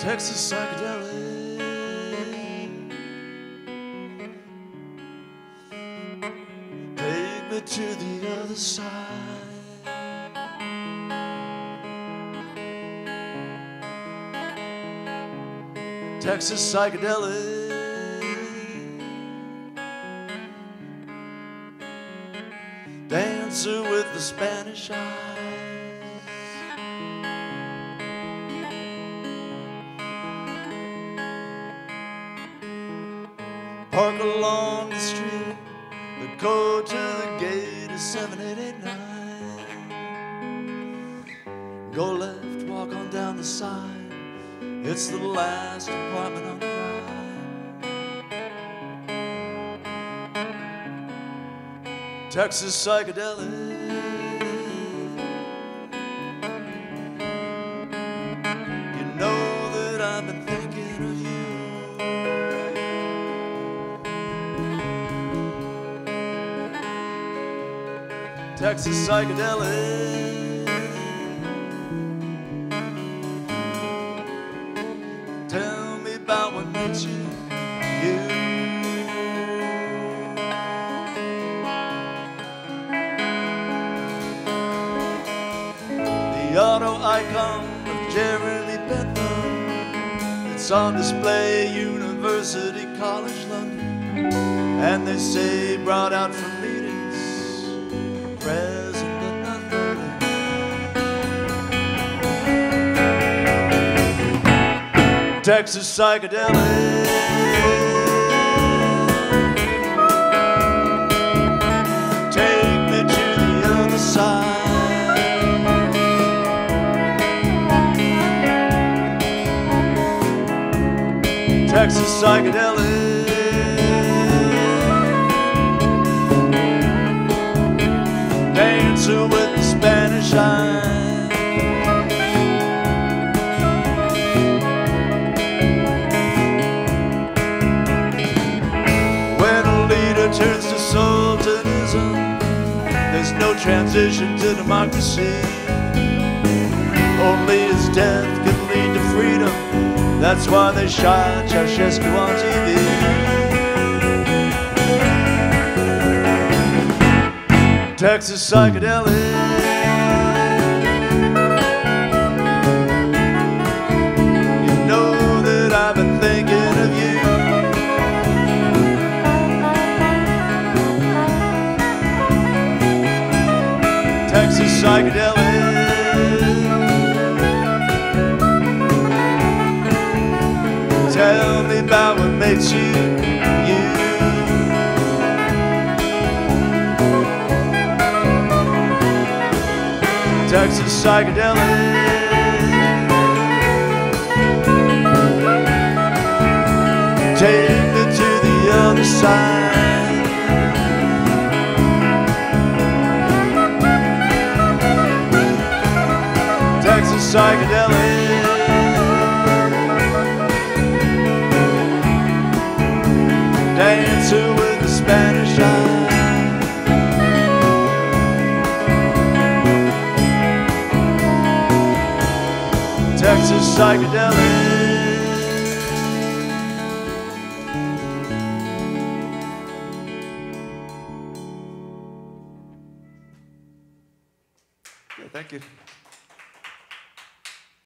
Texas psychedelic. Take me to the other side. Texas psychedelic. Dancer with the Spanish eyes. Park along the street, the code to the gate is 7889. Go left, walk on down the side, it's the last apartment on the right. Texas psychedelic. You know that I've been thinking of you. Texas psychedelic. Auto icon of Jeremy Bentham. It's on display, University College London. And they say brought out from Texas psychedelic. Take me to the other side. Texas psychedelic. Dancing with the Spanish eyes. Turns to sultanism, there's no transition to democracy. Only his death can lead to freedom. That's why they shot Ceausescu on TV. Texas psychedelic. Psychedelic. Tell me about what makes you you. Texas psychedelic. Take Texas psychedelic. Dancing with the Spanish eye. Texas psychedelic. Yeah, thank you.